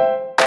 you